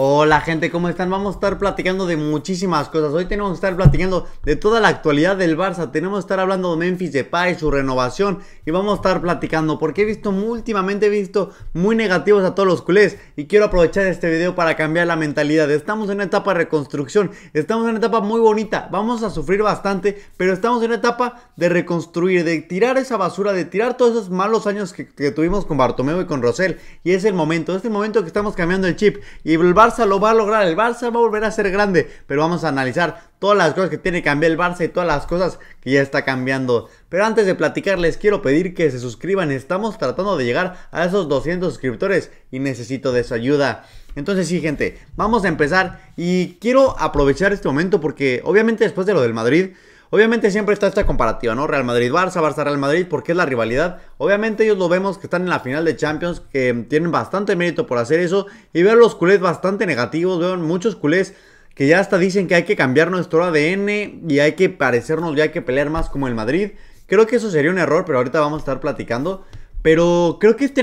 Hola gente, ¿cómo están? Vamos a estar platicando de muchísimas cosas. Hoy tenemos que estar platicando de toda la actualidad del Barça. Tenemos que estar hablando de Memphis Depay, su renovación. Y vamos a estar platicando porque he visto últimamente he visto muy negativos a todos los culés. Y quiero aprovechar este video para cambiar la mentalidad. Estamos en una etapa de reconstrucción. Estamos en una etapa muy bonita. Vamos a sufrir bastante, pero estamos en una etapa de reconstruir, de tirar esa basura, de tirar todos esos malos años que, tuvimos con Bartomeu y con Rosell. Y es el momento, es el momento que estamos cambiando el chip. Y el Barça Barça lo va a lograr, el Barça va a volver a ser grande, pero vamos a analizar todas las cosas que tiene que cambiar el Barça y todas las cosas que ya está cambiando. Pero antes de platicar les quiero pedir que se suscriban, estamos tratando de llegar a esos 200 suscriptores y necesito de su ayuda. Entonces sí gente, vamos a empezar y quiero aprovechar este momento porque obviamente después de lo del Madrid... Obviamente siempre está esta comparativa, ¿no? Real Madrid-Barça, Barça-Real Madrid, porque es la rivalidad. Obviamente ellos lo vemos que están en la final de Champions, que tienen bastante mérito por hacer eso. Y veo los culés bastante negativos, veo muchos culés que ya hasta dicen que hay que cambiar nuestro ADN y hay que parecernos, ya hay que pelear más como el Madrid. Creo que eso sería un error, pero ahorita vamos a estar platicando. Pero creo que este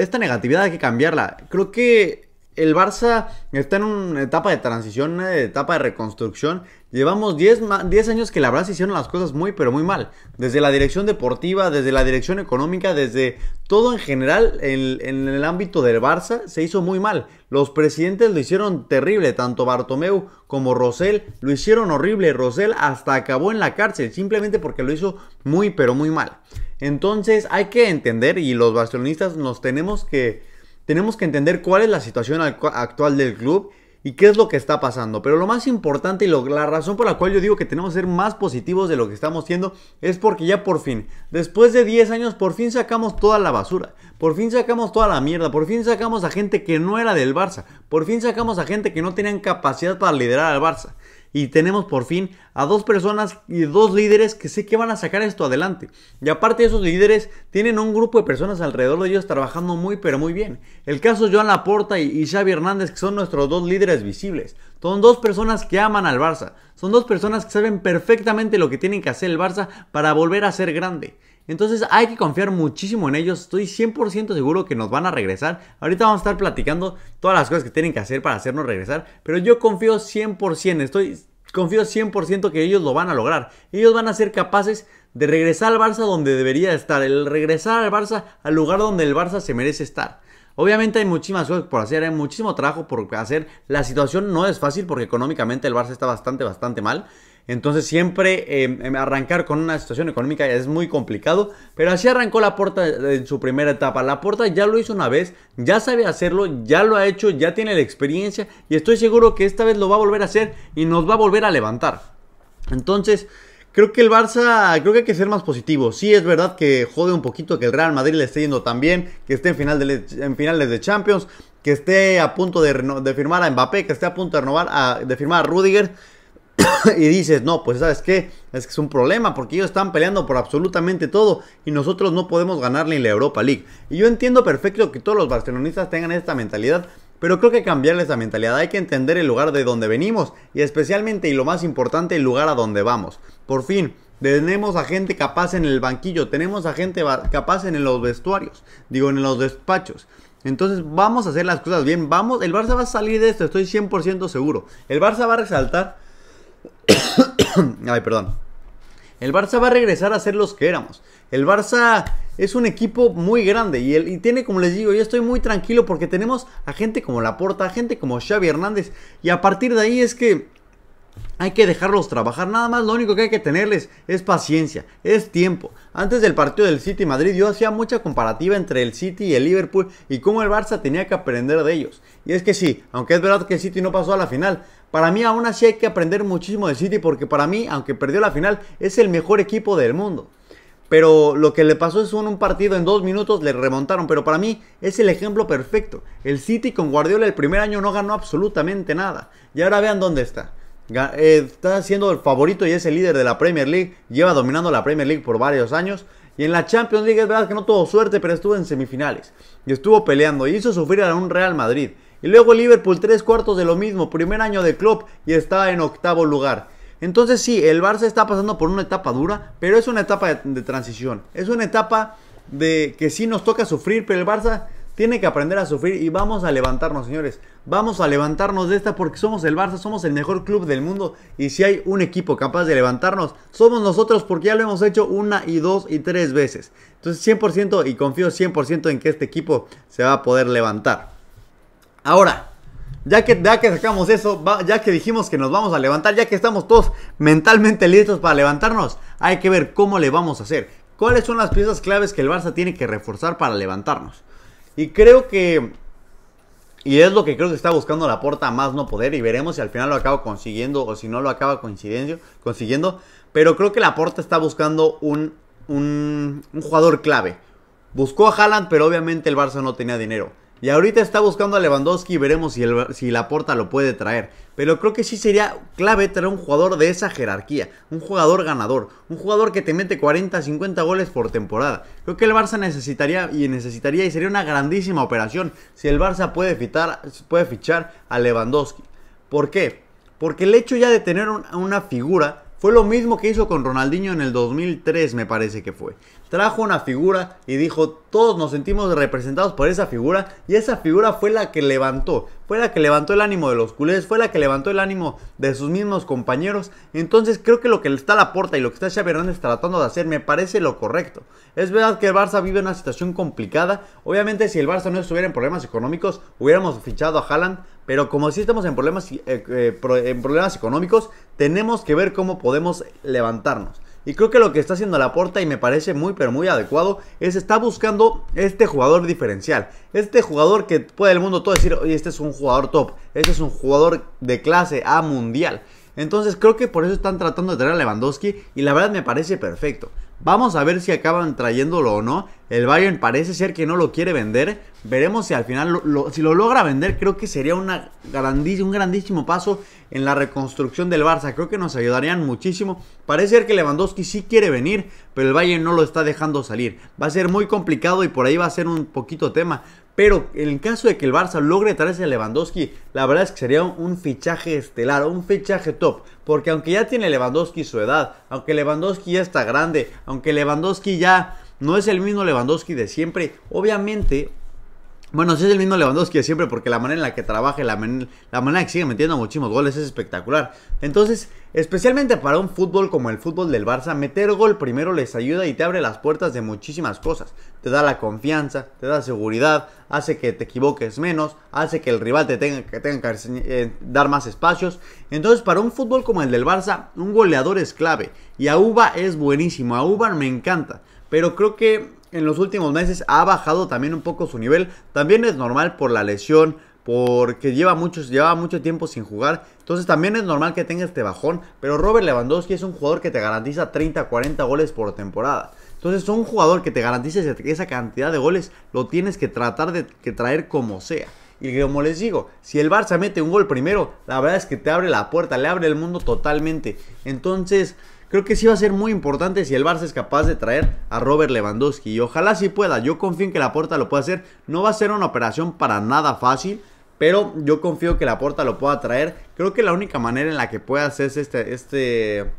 esta negatividad hay que cambiarla. Creo que el Barça está en una etapa de transición, una etapa de reconstrucción. Llevamos 10, años que la verdad hicieron las cosas muy, pero muy mal. Desde la dirección deportiva, desde la dirección económica, desde todo en general en, en, el ámbito del Barça se hizo muy mal. Los presidentes lo hicieron terrible, tanto Bartomeu como Rosell lo hicieron horrible. Rosell hasta acabó en la cárcel, simplemente porque lo hizo muy, pero muy mal. Entonces hay que entender y los barcelonistas nos tenemos que tenemos que entender cuál es la situación actual del club y qué es lo que está pasando. Pero lo más importante y la razón por la cual yo digo que tenemos que ser más positivos de lo que estamos haciendo es porque ya por fin, después de 10 años, por fin sacamos toda la basura. Por fin sacamos toda la mierda. Por fin sacamos a gente que no era del Barça. Por fin sacamos a gente que no tenían capacidad para liderar al Barça y tenemos por fin a dos personas y dos líderes que sé que van a sacar esto adelante. Y aparte esos líderes tienen un grupo de personas alrededor de ellos trabajando muy pero muy bien. El caso Joan Laporta y, y Xavi Hernández que son nuestros dos líderes visibles. Son dos personas que aman al Barça. Son dos personas que saben perfectamente lo que tienen que hacer el Barça para volver a ser grande. Entonces hay que confiar muchísimo en ellos. Estoy 100% seguro que nos van a regresar. Ahorita vamos a estar platicando todas las cosas que tienen que hacer para hacernos regresar. Pero yo confío 100%. Estoy confío 100% que ellos lo van a lograr. Ellos van a ser capaces de regresar al Barça donde debería estar. El regresar al Barça al lugar donde el Barça se merece estar. Obviamente hay muchísimas cosas por hacer, hay muchísimo trabajo por hacer. La situación no es fácil porque económicamente el Barça está bastante, bastante mal. Entonces siempre em, em, arrancar con una situación económica es muy complicado. Pero así arrancó la Porta en su primera etapa. La Porta ya lo hizo una vez, ya sabe hacerlo, ya lo ha hecho, ya tiene la experiencia. Y estoy seguro que esta vez lo va a volver a hacer y nos va a volver a levantar. Entonces... Creo que el Barça, creo que hay que ser más positivo. Sí, es verdad que jode un poquito que el Real Madrid le esté yendo tan bien, que esté en, final en finales de Champions, que esté a punto de, firmar a Mbappé, que esté a punto de de firmar a Rudiger. y dices, no, pues sabes qué, es que es un problema porque ellos están peleando por absolutamente todo y nosotros no podemos ganarle en la Europa League. Y yo entiendo perfecto que todos los barcelonistas tengan esta mentalidad, pero creo que cambiarle esa mentalidad, hay que entender el lugar de donde venimos y especialmente y lo más importante, el lugar a donde vamos. Por fin, tenemos a gente capaz en el banquillo, tenemos a gente capaz en los vestuarios, digo en los despachos. Entonces vamos a hacer las cosas bien, vamos, el Barça va a salir de esto, estoy 100% seguro. El Barça va a resaltar... Ay, perdón. El Barça va a regresar a ser los que éramos. El Barça es un equipo muy grande y, y tiene, como les digo, yo estoy muy tranquilo porque tenemos a gente como Laporta, a gente como Xavi Hernández y a partir de ahí es que hay que dejarlos trabajar, nada más lo único que hay que tenerles es paciencia, es tiempo. Antes del partido del City Madrid yo hacía mucha comparativa entre el City y el Liverpool y cómo el Barça tenía que aprender de ellos. Y es que sí, aunque es verdad que el City no pasó a la final, para mí aún así hay que aprender muchísimo del City porque para mí, aunque perdió la final, es el mejor equipo del mundo. Pero lo que le pasó es un, un partido en dos minutos, le remontaron. Pero para mí es el ejemplo perfecto. El City con Guardiola el primer año no ganó absolutamente nada. Y ahora vean dónde está. Eh, está siendo el favorito y es el líder de la Premier League. Lleva dominando la Premier League por varios años. Y en la Champions League es verdad que no tuvo suerte, pero estuvo en semifinales. Y estuvo peleando. Y hizo sufrir a un Real Madrid. Y luego Liverpool, tres cuartos de lo mismo, primer año de club y está en octavo lugar. Entonces sí, el Barça está pasando por una etapa dura, pero es una etapa de, transición. Es una etapa de que sí nos toca sufrir, pero el Barça tiene que aprender a sufrir y vamos a levantarnos, señores. Vamos a levantarnos de esta porque somos el Barça, somos el mejor club del mundo y si hay un equipo capaz de levantarnos, somos nosotros porque ya lo hemos hecho una y dos y tres veces. Entonces 100% y confío 100% en que este equipo se va a poder levantar. Ahora, ya que, ya que sacamos eso, ya que dijimos que nos vamos a levantar, ya que estamos todos mentalmente listos para levantarnos, hay que ver cómo le vamos a hacer. ¿Cuáles son las piezas claves que el Barça tiene que reforzar para levantarnos? Y creo que y es lo que creo que está buscando la porta más no poder. Y veremos si al final lo acaba consiguiendo o si no lo acaba consiguiendo. Pero creo que la porta está buscando un, un, un jugador clave. Buscó a Haaland, pero obviamente el Barça no tenía dinero. Y ahorita está buscando a Lewandowski y veremos si, el, si lo puede traer. Pero creo que sí sería clave traer un jugador de esa jerarquía. Un jugador ganador. Un jugador que te mete 40, 50 goles por temporada. Creo que el Barça necesitaría y necesitaría y sería una grandísima operación si el Barça puede fichar a Lewandowski. ¿Por qué? Porque el hecho ya de tener una figura fue lo mismo que hizo con Ronaldinho en el 2003, me parece que fue. Trajo una figura y dijo, todos nos sentimos representados por esa figura y esa figura fue la que levantó, fue la que levantó el ánimo de los culés, fue la que levantó el ánimo de sus mismos compañeros. Entonces creo que lo que está la porta y lo que está Xavi Hernández tratando de hacer me parece lo correcto. Es verdad que el Barça vive una situación complicada. Obviamente si el Barça no estuviera en problemas económicos, hubiéramos fichado a Haaland, pero como si estamos en problemas, eh, eh, en problemas económicos, tenemos que ver cómo podemos levantarnos. Y creo que lo que está haciendo Laporta y me parece muy pero muy adecuado es está buscando este jugador diferencial. Este jugador que puede el mundo todo decir, oye, este es un jugador top, este es un jugador de clase A mundial. Entonces creo que por eso están tratando de traer a Lewandowski y la verdad me parece perfecto. Vamos a ver si acaban trayéndolo o no. El Bayern parece ser que no lo quiere vender. Veremos si al final, lo, si lo logra vender, creo que sería un grandísimo paso en la reconstrucción del Barça. Creo que nos ayudarían muchísimo. Parece ser que Lewandowski sí quiere venir, pero el Bayern no lo está dejando salir. Va a ser muy complicado y por ahí va a ser un poquito tema. Pero en caso de que el Barça logre traerse a Lewandowski, la verdad es que sería un fichaje estelar, un fichaje top. Porque aunque ya tiene Lewandowski su edad, aunque Lewandowski ya está grande, aunque Lewandowski ya no es el mismo Lewandowski de siempre, obviamente bueno, sí es el mismo Lewandowski de siempre porque la manera en la que trabaja, la, la manera que sigue metiendo muchísimos goles es espectacular. Entonces, especialmente para un fútbol como el fútbol del Barça, meter gol primero les ayuda y te abre las puertas de muchísimas cosas. Te da la confianza, te da seguridad, hace que te equivoques menos, hace que el rival te tenga que, que eh, dar más espacios. Entonces, para un fútbol como el del Barça, un goleador es clave. Y Auba es buenísimo, Auba me encanta. Pero creo que en los últimos meses ha bajado también un poco su nivel. También es normal por la lesión, porque lleva, muchos, lleva mucho tiempo sin jugar. Entonces también es normal que tenga este bajón. Pero Robert Lewandowski es un jugador que te garantiza 30, 40 goles por temporada. Entonces un jugador que te garantiza esa cantidad de goles lo tienes que tratar de traer como sea. Y como les digo, si el Barça mete un gol primero, la verdad es que te abre la puerta, le abre el mundo totalmente. Entonces, Creo que sí va a ser muy importante si el Barça es capaz de traer a Robert Lewandowski. Y ojalá sí pueda. Yo confío en que la Porta lo pueda hacer. No va a ser una operación para nada fácil. Pero yo confío que la Porta lo pueda traer. Creo que la única manera en la que pueda hacerse este, este,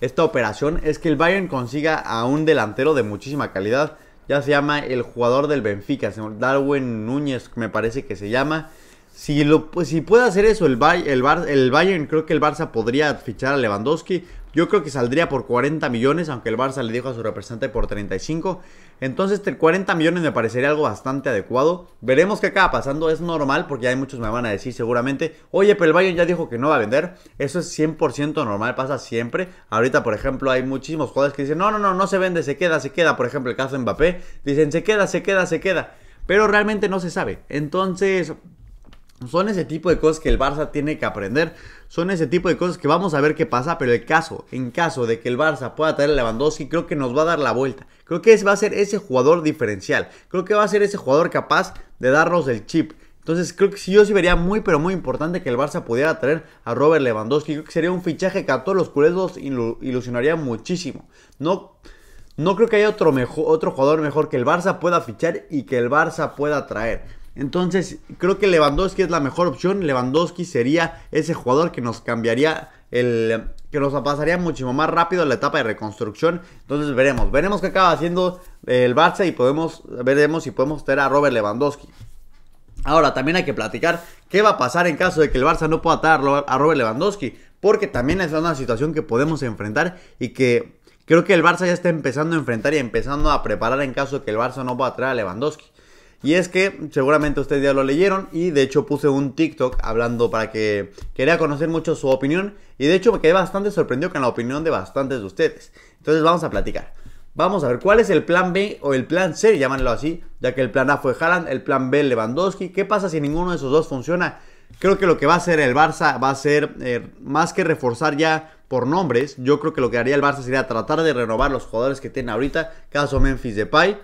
esta operación es que el Bayern consiga a un delantero de muchísima calidad. Ya se llama el jugador del Benfica, Darwin Núñez me parece que se llama. Si, lo, pues, si puede hacer eso el, el, el Bayern, creo que el Barça podría fichar a Lewandowski. Yo creo que saldría por 40 millones, aunque el Barça le dijo a su representante por 35. Entonces, 40 millones me parecería algo bastante adecuado. Veremos qué acaba pasando. Es normal, porque hay muchos me van a decir seguramente, oye, pero el Bayern ya dijo que no va a vender. Eso es 100% normal, pasa siempre. Ahorita, por ejemplo, hay muchísimos jugadores que dicen, no, no, no, no se vende, se queda, se queda. Por ejemplo, el caso de Mbappé, dicen, se queda, se queda, se queda. Pero realmente no se sabe. Entonces, son ese tipo de cosas que el Barça tiene que aprender. Son ese tipo de cosas que vamos a ver qué pasa. Pero el caso, en caso de que el Barça pueda traer a Lewandowski, creo que nos va a dar la vuelta. Creo que va a ser ese jugador diferencial. Creo que va a ser ese jugador capaz de darnos el chip. Entonces creo que sí, yo sí vería muy pero muy importante que el Barça pudiera traer a Robert Lewandowski. Creo que sería un fichaje que a todos los culés ilusionaría muchísimo. No, no creo que haya otro, mejor, otro jugador mejor que el Barça pueda fichar y que el Barça pueda traer. Entonces, creo que Lewandowski es la mejor opción. Lewandowski sería ese jugador que nos cambiaría el que nos pasaría muchísimo más rápido la etapa de reconstrucción. Entonces veremos, veremos qué acaba haciendo el Barça y podemos veremos si podemos tener a Robert Lewandowski. Ahora también hay que platicar qué va a pasar en caso de que el Barça no pueda traer a Robert Lewandowski, porque también es una situación que podemos enfrentar y que creo que el Barça ya está empezando a enfrentar y empezando a preparar en caso de que el Barça no pueda traer a Lewandowski. Y es que seguramente ustedes ya lo leyeron y de hecho puse un TikTok hablando para que quería conocer mucho su opinión y de hecho me quedé bastante sorprendido con la opinión de bastantes de ustedes. Entonces vamos a platicar. Vamos a ver cuál es el plan B o el plan C, llámanlo así, ya que el plan A fue Haaland, el plan B Lewandowski. ¿Qué pasa si ninguno de esos dos funciona? Creo que lo que va a hacer el Barça va a ser eh, más que reforzar ya por nombres. Yo creo que lo que haría el Barça sería tratar de renovar los jugadores que tiene ahorita, caso Memphis Depay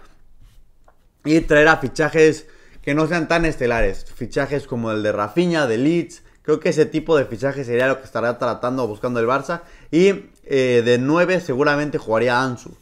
y traer a fichajes que no sean tan estelares. Fichajes como el de Rafinha, de Leeds. Creo que ese tipo de fichajes sería lo que estaría tratando o buscando el Barça. Y eh, de 9 seguramente jugaría Ansu.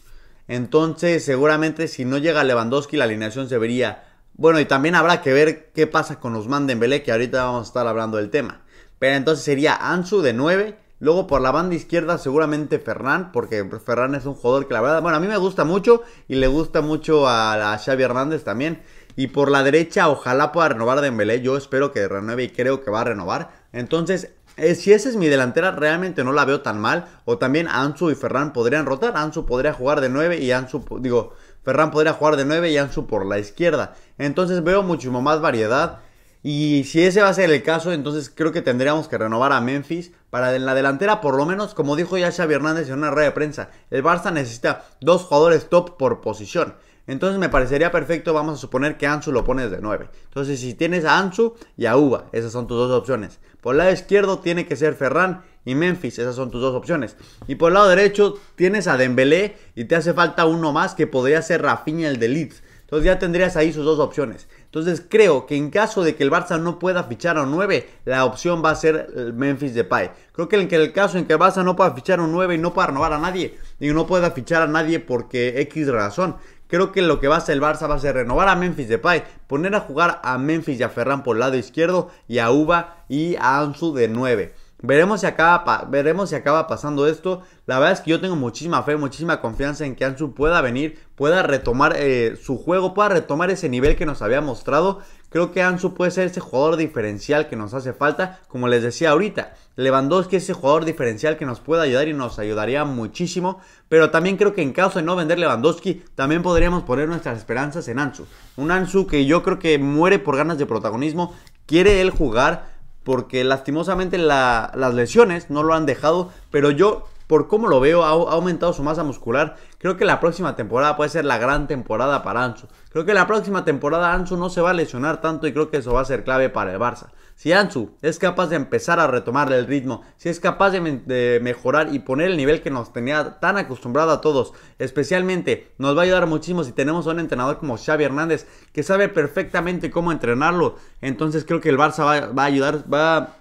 Entonces seguramente si no llega Lewandowski la alineación se vería... Bueno, y también habrá que ver qué pasa con Usman Dembélé, que ahorita vamos a estar hablando del tema. Pero entonces sería Ansu de 9 Luego por la banda izquierda seguramente Ferran, porque Ferran es un jugador que la verdad, bueno, a mí me gusta mucho y le gusta mucho a, Xavi Hernández también. Y por la derecha ojalá pueda renovar Dembélé, yo espero que renueve y creo que va a renovar. Entonces, eh, si esa es mi delantera, realmente no la veo tan mal. O también Ansu y Ferran podrían rotar. Ansu podría jugar de 9 y Ansu, digo, Ferran podría jugar de 9 y Ansu por la izquierda. Entonces veo muchísimo más variedad. Y si ese va a ser el caso, entonces creo que tendríamos que renovar a Memphis para en la delantera, por lo menos, como dijo ya Xavi Hernández en una rueda de prensa, el Barça necesita dos jugadores top por posición. Entonces me parecería perfecto, vamos a suponer que Ansu lo pones de 9. Entonces si tienes a Ansu y a Uva, esas son tus dos opciones. Por el lado izquierdo tiene que ser Ferran y Memphis, esas son tus dos opciones. Y por el lado derecho tienes a Dembélé y te hace falta uno más que podría ser Rafinha el de Leeds. Entonces ya tendrías ahí sus dos opciones. Entonces creo que en caso de que el Barça no pueda fichar a un 9, la opción va a ser el Memphis Depay. Creo que en el caso en que el Barça no pueda fichar a un 9 y no pueda renovar a nadie, y no pueda fichar a nadie porque X razón, creo que lo que va a hacer el Barça va a ser renovar a Memphis Depay, poner a jugar a Memphis y a Ferran por el lado izquierdo y a Uva y a Ansu de 9. Veremos si, acaba, veremos si acaba pasando esto. La verdad es que yo tengo muchísima fe, muchísima confianza en que Ansu pueda venir, pueda retomar eh, su juego, pueda retomar ese nivel que nos había mostrado. Creo que Ansu puede ser ese jugador diferencial que nos hace falta. Como les decía ahorita, Lewandowski es ese jugador diferencial que nos puede ayudar y nos ayudaría muchísimo. Pero también creo que en caso de no vender Lewandowski, también podríamos poner nuestras esperanzas en Ansu. Un Ansu que yo creo que muere por ganas de protagonismo. Quiere él jugar porque lastimosamente las lesiones no lo han dejado, pero yo por cómo lo veo, ha, aumentado su masa muscular. Creo que la próxima temporada puede ser la gran temporada para Ansu. Creo que la próxima temporada Ansu no se va a lesionar tanto y creo que eso va a ser clave para el Barça. Si Ansu es capaz de empezar a retomar el ritmo, si es capaz de, mejorar y poner el nivel que nos tenía tan acostumbrado a todos, especialmente nos va a ayudar muchísimo si tenemos a un entrenador como Xavi Hernández que sabe perfectamente cómo entrenarlo. Entonces creo que el Barça va, a ayudar, va,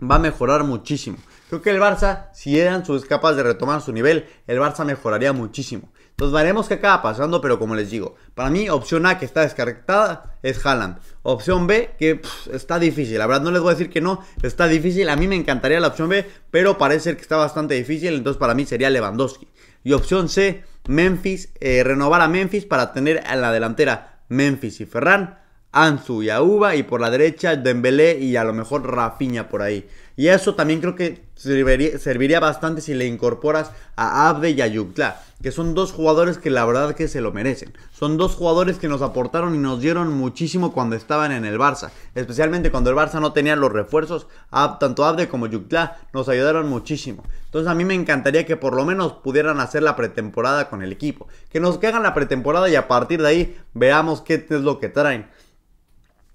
va a mejorar muchísimo. Creo que el Barça, si eran sus capaz de retomar su nivel, el Barça mejoraría muchísimo. Entonces veremos qué acaba pasando, pero como les digo, para mí opción A que está descartada es Haaland. Opción B que está difícil, la verdad no les voy a decir que no, está difícil, a mí me encantaría la opción B, pero parece que está bastante difícil, entonces para mí sería Lewandowski. Y opción C, Memphis, eh, renovar a Memphis para tener en la delantera Memphis y Ferran, Ansu y Auba y por la derecha Dembélé y a lo mejor Rafinha por ahí. Y eso también creo que serviría, bastante si le incorporas a Abde y a Yugla, que son dos jugadores que la verdad que se lo merecen. Son dos jugadores que nos aportaron y nos dieron muchísimo cuando estaban en el Barça, especialmente cuando el Barça no tenía los refuerzos. Tanto Abde como Yugla nos ayudaron muchísimo. Entonces a mí me encantaría que por lo menos pudieran hacer la pretemporada con el equipo. Que nos hagan la pretemporada y a partir de ahí veamos qué es lo que traen.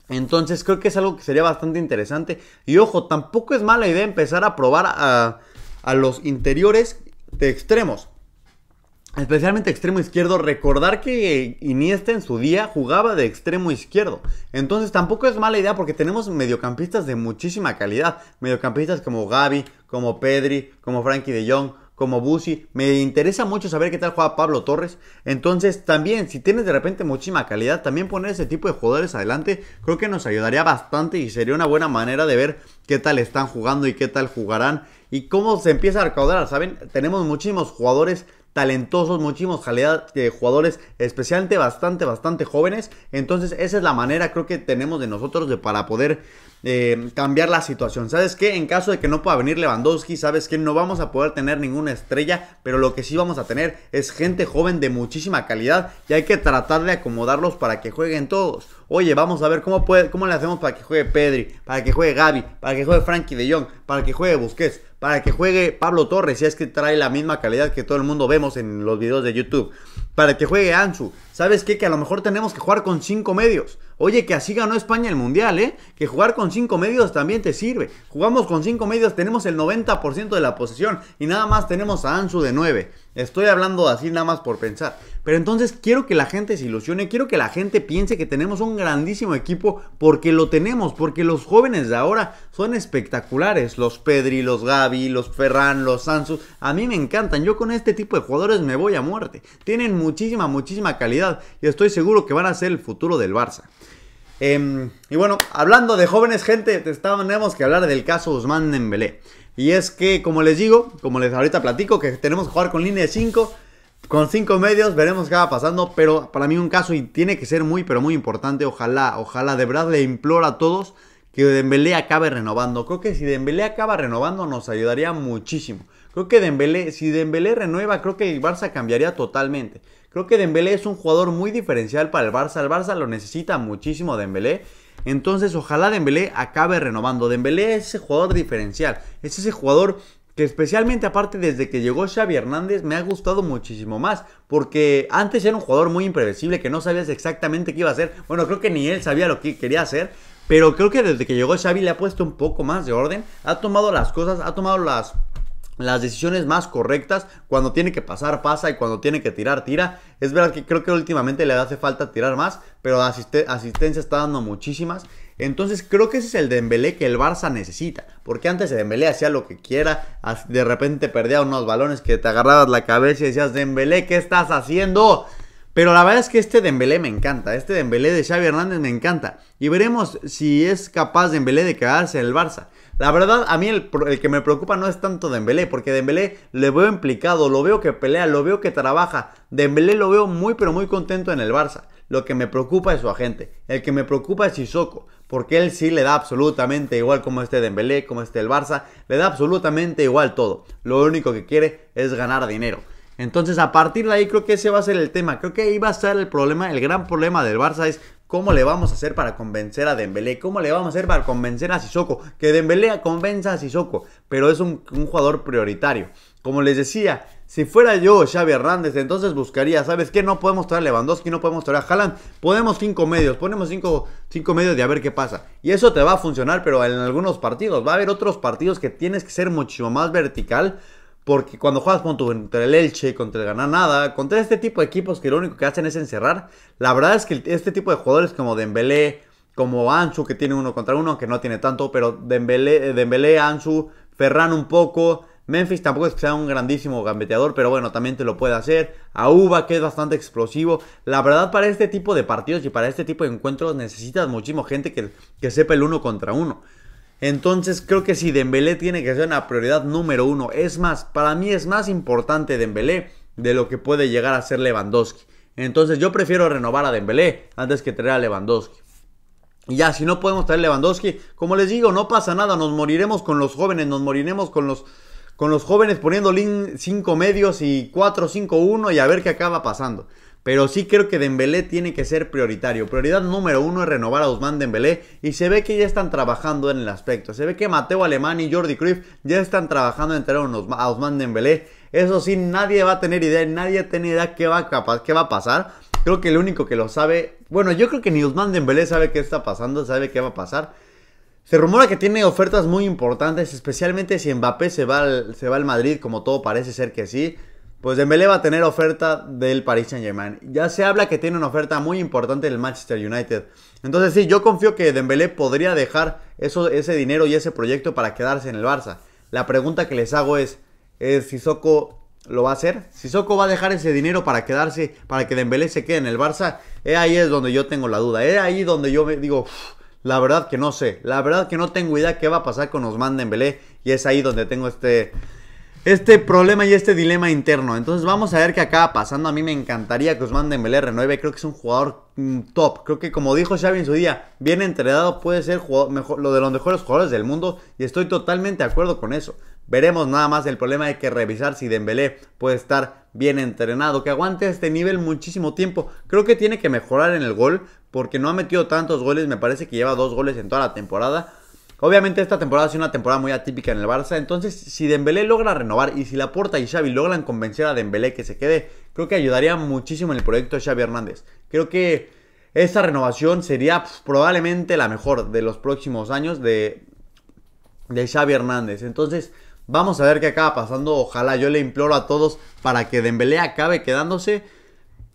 Entonces creo que es algo que sería bastante interesante. Y ojo, tampoco es mala idea empezar a probar a, los interiores de extremos. Especialmente extremo izquierdo. Recordar que Iniesta en su día jugaba de extremo izquierdo. Entonces tampoco es mala idea porque tenemos mediocampistas de muchísima calidad. Mediocampistas como Gaby, como Pedri, como Frankie de Jong, como Busi. Me interesa mucho saber qué tal juega Pablo Torres. Entonces, también, si tienes de repente muchísima calidad, también poner ese tipo de jugadores adelante, creo que nos ayudaría bastante y sería una buena manera de ver qué tal están jugando y qué tal jugarán y cómo se empieza a recaudar, ¿saben? Tenemos muchísimos jugadores talentosos, muchísimos de jugadores, especialmente bastante, bastante jóvenes. Entonces, esa es la manera, creo que tenemos de nosotros de para poder eh, cambiar la situación. ¿Sabes qué? En caso de que no pueda venir Lewandowski, ¿sabes que No vamos a poder tener ninguna estrella, pero lo que sí vamos a tener es gente joven de muchísima calidad y hay que tratar de acomodarlos para que jueguen todos. Oye, vamos a ver cómo, cómo le hacemos para que juegue Pedri, para que juegue Gaby, para que juegue Frankie de Jong, para que juegue Busquets, para que juegue Pablo Torres, si es que trae la misma calidad que todo el mundo vemos en los videos de YouTube, para que juegue Ansu. ¿Sabes qué? Que a lo mejor tenemos que jugar con cinco medios. Oye, que así ganó España el Mundial, ¿eh? Que jugar con 5 medios también te sirve. Jugamos con 5 medios, tenemos el 90% de la posesión y nada más tenemos a Ansu de 9. Estoy hablando así nada más por pensar. Pero entonces quiero que la gente se ilusione, quiero que la gente piense que tenemos un grandísimo equipo porque lo tenemos, porque los jóvenes de ahora son espectaculares. Los Pedri, los Gaby, los Ferran, los Ansu, a mí me encantan. Yo con este tipo de jugadores me voy a muerte. Tienen muchísima, muchísima calidad y estoy seguro que van a ser el futuro del Barça. Em, y bueno, hablando de jóvenes, gente, tenemos que hablar del caso Usman Dembélé. Y es que, como les digo, como les ahorita platico, que tenemos que jugar con línea de 5, con 5 medios, veremos qué va pasando, pero para mí un caso y tiene que ser muy, pero muy importante, ojalá, ojalá, de verdad le imploro a todos que Dembélé acabe renovando. Creo que si Dembélé acaba renovando nos ayudaría muchísimo. Creo que Dembélé, si Dembélé renueva, creo que el Barça cambiaría totalmente. Creo que Dembélé es un jugador muy diferencial para el Barça. El Barça lo necesita muchísimo Dembélé. Entonces, ojalá Dembélé acabe renovando. Dembélé es ese jugador diferencial. Es ese jugador que especialmente aparte desde que llegó Xavi Hernández me ha gustado muchísimo más, porque antes era un jugador muy imprevisible que no sabías exactamente qué iba a hacer. Bueno, creo que ni él sabía lo que quería hacer, pero creo que desde que llegó Xavi le ha puesto un poco más de orden, ha tomado las cosas, ha tomado las las decisiones más correctas. Cuando tiene que pasar, pasa. Y cuando tiene que tirar, tira. Es verdad que creo que últimamente le hace falta tirar más. Pero asistencia está dando muchísimas. Entonces creo que ese es el Dembélé que el Barça necesita. Porque antes el Dembélé hacía lo que quiera. De repente perdía unos balones que te agarrabas la cabeza y decías, Dembélé, ¿qué estás haciendo? Pero la verdad es que este Dembélé me encanta. Este Dembélé de Xavi Hernández me encanta. Y veremos si es capaz Dembélé de quedarse en el Barça. La verdad, a mí el, que me preocupa no es tanto Dembélé, porque Dembélé le veo implicado, lo veo que pelea, lo veo que trabaja. Dembélé lo veo muy pero muy contento en el Barça. Lo que me preocupa es su agente. El que me preocupa es Sissoko, porque él sí le da absolutamente igual como este Dembélé, como este el Barça, le da absolutamente igual todo. Lo único que quiere es ganar dinero. Entonces, a partir de ahí creo que ese va a ser el tema. Creo que ahí va a estar el problema, el gran problema del Barça es ¿Cómo le vamos a hacer para convencer a Dembélé? ¿Cómo le vamos a hacer para convencer a Sissoko? Que Dembélé convenza a Sissoko, pero es un, jugador prioritario. Como les decía, si fuera yo Xavi Hernández, entonces buscaría, ¿sabes qué? No podemos traer a Lewandowski, no podemos traer a Haaland. Ponemos cinco medios, ponemos cinco, cinco medios y a ver qué pasa. Y eso te va a funcionar, pero en algunos partidos. Va a haber otros partidos que tienes que ser mucho más vertical porque cuando juegas contra el Elche, contra el Granada, contra este tipo de equipos que lo único que hacen es encerrar, la verdad es que este tipo de jugadores como Dembélé, como Ansu, que tiene uno contra uno, que no tiene tanto, pero Dembélé, Dembélé Ansu, Ferran un poco, Memphis tampoco es que sea un grandísimo gambeteador, pero bueno, también te lo puede hacer. Auba, que es bastante explosivo. La verdad, para este tipo de partidos y para este tipo de encuentros necesitas muchísimo gente que, que sepa el uno contra uno. Entonces creo que si Dembélé tiene que ser una prioridad número uno. Es más, para mí es más importante Dembélé de lo que puede llegar a ser Lewandowski. Entonces yo prefiero renovar a Dembélé antes que traer a Lewandowski. Y ya, si no podemos traer Lewandowski, como les digo, no pasa nada, nos moriremos con los jóvenes, nos moriremos con los, con los jóvenes poniendo 5 medios y 4, 5, 1 y a ver qué acaba pasando. Pero sí creo que Dembélé tiene que ser prioritario. Prioridad número uno es renovar a Ousmane Dembélé. Y se ve que ya están trabajando en el aspecto. Se ve que Mateo Alemán y Jordi Cruyff ya están trabajando en tener a Ousmane Dembélé. Eso sí, nadie va a tener idea. Nadie tiene idea qué va, qué va a pasar. Creo que el único que lo sabe... Bueno, yo creo que ni Ousmane Dembélé sabe qué está pasando. Sabe qué va a pasar. Se rumora que tiene ofertas muy importantes. Especialmente si Mbappé se va se va al Madrid. Como todo parece ser que sí pues Dembélé va a tener oferta del Paris Saint Germain. Ya se habla que tiene una oferta muy importante del Manchester United. Entonces sí, yo confío que Dembélé podría dejar eso, ese dinero y ese proyecto para quedarse en el Barça. La pregunta que les hago es, es Sissoko lo va a hacer. Sissoko va a dejar ese dinero para quedarse, para que Dembélé se quede en el Barça. ahí es donde yo tengo la duda. Es ahí donde yo me digo, la verdad que no sé. La verdad que no tengo idea qué va a pasar con Osman Dembélé. Y es ahí donde tengo este, este problema y este dilema interno. Entonces vamos a ver qué acaba pasando. A mí me encantaría que Osman Dembélé renueve. Creo que es un jugador mm, top. Creo que como dijo Xavi en su día, bien entrenado puede ser mejor, lo de los mejores jugadores del mundo. Y estoy totalmente de acuerdo con eso. Veremos nada más. El problema hay que revisar si Dembélé puede estar bien entrenado. Que aguante este nivel muchísimo tiempo. Creo que tiene que mejorar en el gol. Porque no ha metido tantos goles. Me parece que lleva dos goles en toda la temporada. Obviamente esta temporada ha sido una temporada muy atípica en el Barça, entonces si Dembélé logra renovar y si Laporta y Xavi logran convencer a Dembélé que se quede, creo que ayudaría muchísimo en el proyecto de Xavi Hernández. Creo que esta renovación sería pues, probablemente la mejor de los próximos años de, de Xavi Hernández. Entonces, vamos a ver qué acaba pasando. Ojalá yo le imploro a todos para que Dembélé acabe quedándose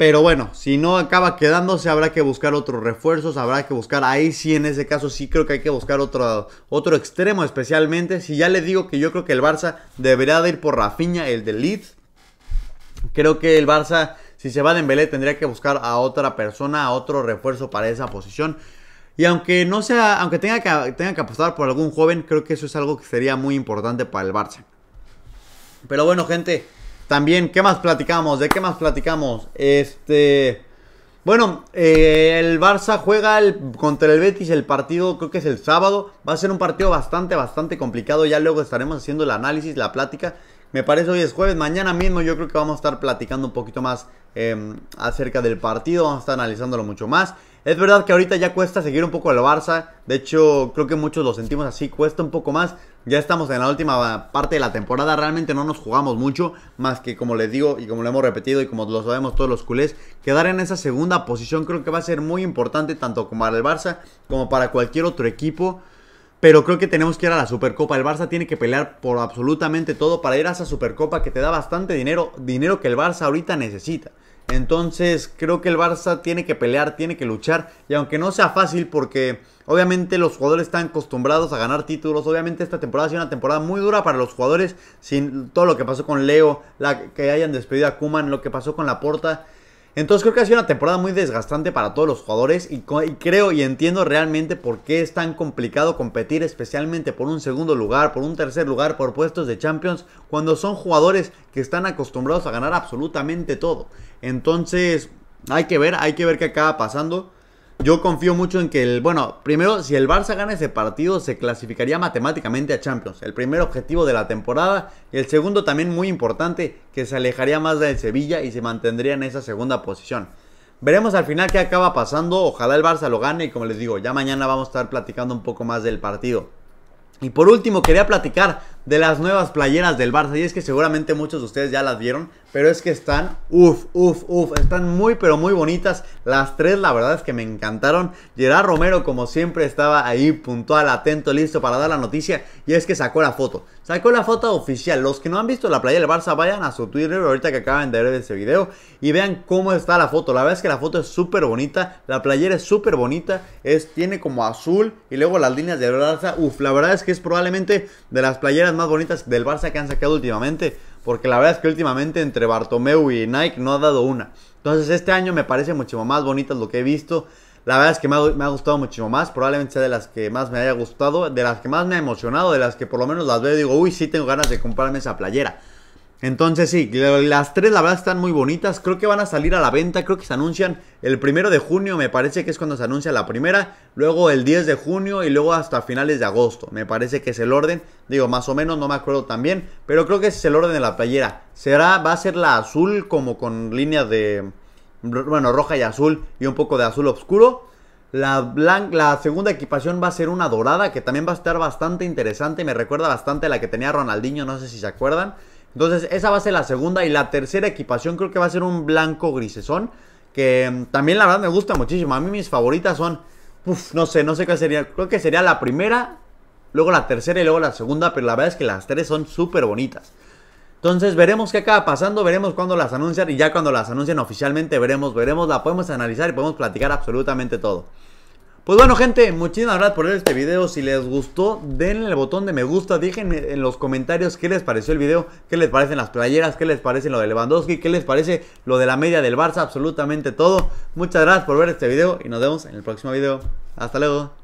pero bueno, si no acaba quedándose, habrá que buscar otros refuerzos, habrá que buscar, ahí sí, en ese caso sí creo que hay que buscar otro, otro extremo especialmente. Si ya le digo que yo creo que el Barça debería de ir por Rafinha, el de Leeds. Creo que el Barça, si se va de Embelé, tendría que buscar a otra persona, a otro refuerzo para esa posición. Y aunque no sea, aunque tenga que, tenga que apostar por algún joven, creo que eso es algo que sería muy importante para el Barça. Pero bueno, gente, también, ¿qué más platicamos? ¿De qué más platicamos? Este. Bueno, eh, el Barça juega contra el Betis el partido, creo que es el sábado. Va a ser un partido bastante, bastante complicado. Ya luego estaremos haciendo el análisis, la plática. Me parece hoy es jueves. Mañana mismo yo creo que vamos a estar platicando un poquito más em, acerca del partido. Vamos a estar analizándolo mucho más. Es verdad que ahorita ya cuesta seguir un poco el Barça. De hecho, creo que muchos lo sentimos así. Cuesta un poco más. Ya estamos en la última parte de la temporada. Realmente no nos jugamos mucho. Más que como les digo y como lo hemos repetido y como lo sabemos todos los culés. Quedar en esa segunda posición creo que va a ser muy importante. Tanto para el Barça como para cualquier otro equipo. Pero creo que tenemos que ir a la Supercopa. El Barça tiene que pelear por absolutamente todo para ir a esa Supercopa que te da bastante dinero. Dinero que el Barça ahorita necesita. Entonces creo que el Barça tiene que pelear, tiene que luchar. Y aunque no sea fácil porque obviamente los jugadores están acostumbrados a ganar títulos. Obviamente esta temporada ha sido una temporada muy dura para los jugadores. Sin todo lo que pasó con Leo, la, que hayan despedido a Kuman, lo que pasó con la Porta. Entonces creo que ha sido una temporada muy desgastante para todos los jugadores y, creo y entiendo realmente por qué es tan complicado competir especialmente por un segundo lugar, por un tercer lugar, por puestos de Champions, cuando son jugadores que están acostumbrados a ganar absolutamente todo. Entonces hay que ver, hay que ver qué acaba pasando. Yo confío mucho en que el, bueno, primero, si el Barça gana ese partido, se clasificaría matemáticamente a Champions. El primer objetivo de la temporada. Y el segundo también muy importante, que se alejaría más del Sevilla y se mantendría en esa segunda posición. Veremos al final qué acaba pasando. Ojalá el Barça lo gane y como les digo, ya mañana vamos a estar platicando un poco más del partido. Y por último, quería platicar de las nuevas playeras del Barça. Y es que seguramente muchos de ustedes ya las vieron. Pero es que están, uff, uff, uff, están muy pero muy bonitas. Las tres la verdad es que me encantaron. Gerard Romero como siempre estaba ahí puntual, atento, listo para dar la noticia. Y es que sacó la foto. Sacó la foto oficial. Los que no han visto la playa del Barça vayan a su Twitter ahorita que acaban de ver ese video. Y vean cómo está la foto. La verdad es que la foto es súper bonita. La playera es súper bonita. Es, tiene como azul y luego las líneas del Barça. Uff, la verdad es que es probablemente de las playeras más bonitas del Barça que han sacado últimamente. Porque la verdad es que últimamente entre Bartomeu y Nike no ha dado una. Entonces este año me parece muchísimo más bonito lo que he visto. La verdad es que me ha, gustado muchísimo más. Probablemente sea de las que más me haya gustado. De las que más me ha emocionado. De las que por lo menos las veo y digo, uy, sí tengo ganas de comprarme esa playera. Entonces sí, las tres la verdad están muy bonitas, creo que van a salir a la venta, creo que se anuncian el primero de junio, me parece que es cuando se anuncia la primera, luego el 10 de junio y luego hasta finales de agosto, me parece que es el orden, digo más o menos, no me acuerdo tan pero creo que ese es el orden de la playera, será, va a ser la azul como con líneas de, bueno, roja y azul y un poco de azul oscuro, la, la segunda equipación va a ser una dorada que también va a estar bastante interesante, me recuerda bastante a la que tenía Ronaldinho, no sé si se acuerdan, entonces, esa va a ser la segunda. Y la tercera equipación creo que va a ser un blanco grisesón. Que mm, también la verdad me gusta muchísimo. A mí mis favoritas son. No sé, no sé qué sería. Creo que sería la primera, luego la tercera y luego la segunda. Pero la verdad es que las tres son súper bonitas. Entonces veremos qué acaba pasando, veremos cuándo las anuncian y ya cuando las anuncien oficialmente veremos, veremos, la podemos analizar y podemos platicar absolutamente todo. Pues bueno gente, muchísimas gracias por ver este video. Si les gustó, denle el botón de me gusta. Déjenme en los comentarios qué les pareció el video, qué les parecen las playeras, qué les parece lo de Lewandowski, qué les parece lo de la media del Barça, absolutamente todo. Muchas gracias por ver este video y nos vemos en el próximo video. Hasta luego.